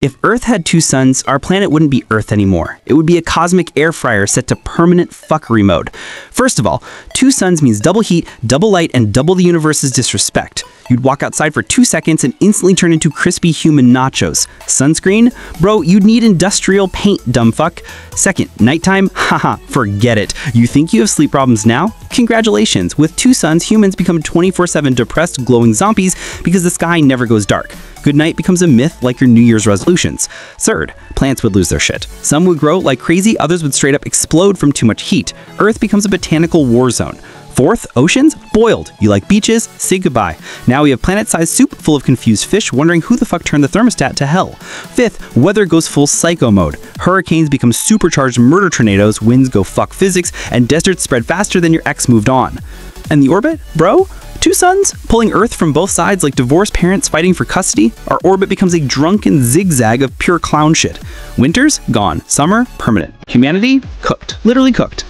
If Earth had two suns, our planet wouldn't be Earth anymore. It would be a cosmic air fryer set to permanent fuckery mode. First of all, two suns means double heat, double light, and double the universe's disrespect. You'd walk outside for two seconds and instantly turn into crispy human nachos. Sunscreen? Bro, you'd need industrial paint, dumb fuck. Second, nighttime? Haha, forget it. You think you have sleep problems now? Congratulations. With two suns, humans become 24 7 depressed, glowing zombies because the sky never goes dark. Good night becomes a myth like your New Year's resolutions. Third, plants would lose their shit. Some would grow like crazy, others would straight up explode from too much heat. Earth becomes a botanical war zone. Fourth, oceans? Boiled. You like beaches? Say goodbye. Now we have planet-sized soup full of confused fish wondering who the fuck turned the thermostat to hell. Fifth, weather goes full psycho mode. Hurricanes become supercharged murder tornadoes, winds go fuck physics, and deserts spread faster than your ex moved on. And the orbit? Bro? Two suns pulling Earth from both sides like divorced parents fighting for custody? Our orbit becomes a drunken zigzag of pure clown shit. Winters? Gone. Summer? Permanent. Humanity? Cooked. Literally cooked.